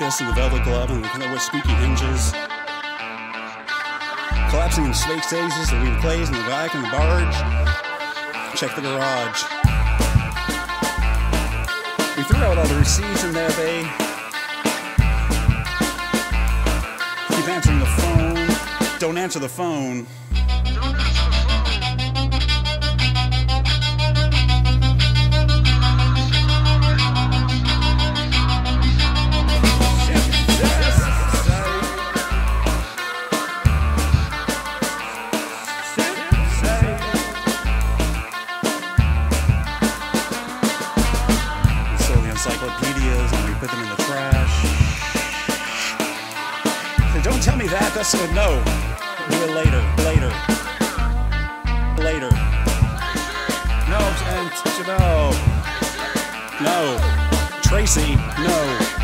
missing the velvet glove and with squeaky hinges. Collapsing in space stages, the wind plays in the back and the barge. Check the garage. We threw out all the receipts in there, babe. Keep answering the phone. Don't answer the phone. Put them in the trash. So don't tell me that, that's a no. It later, later. Later. No, and no. No. Tracy, no.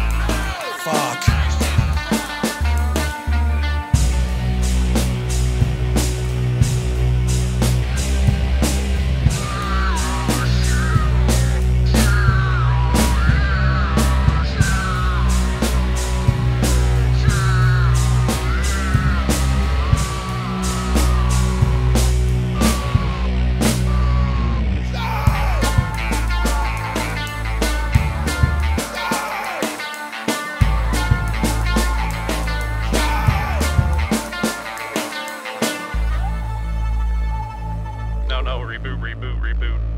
no, no, reboot, reboot, reboot.